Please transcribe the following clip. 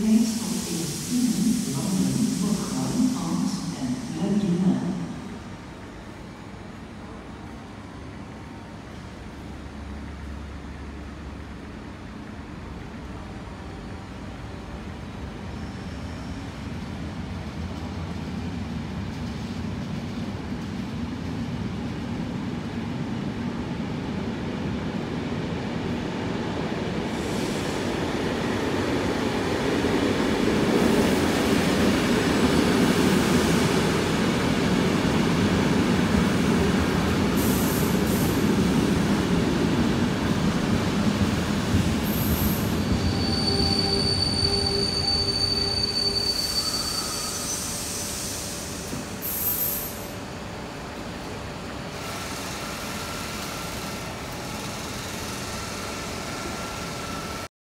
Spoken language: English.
Thanks for being in London.